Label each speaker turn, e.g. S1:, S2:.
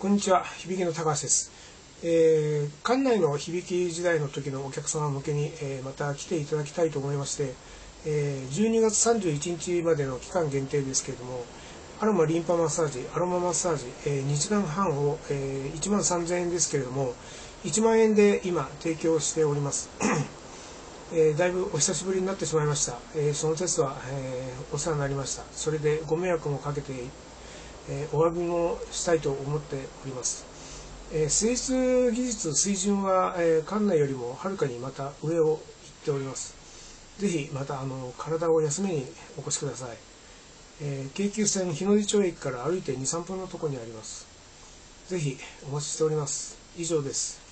S1: こんにちは、響きの高橋です。えー、館内の響き時代の時のお客様向けに、えーまた来ていただきたいと思いまして、えー12月31日までの期間限定ですけれども、アロマリンパマッサージ、アロママッサージ、え2時間半を、え1万3000円ですけれども、1万円で今提供しております。えーだいぶお久しぶりになってしまいました。えーその説は、えーお世話になりました。それでご迷惑もかけて、えーお詫びもしたいと思っております。えー水質技術水準は、えー館内よりもはるかにまた上を行っております。ぜひまたあの体を休めにお越しください。えー京急線日の出町駅から歩いて2、3分のところにあります。ぜひお待ちしております。以上です。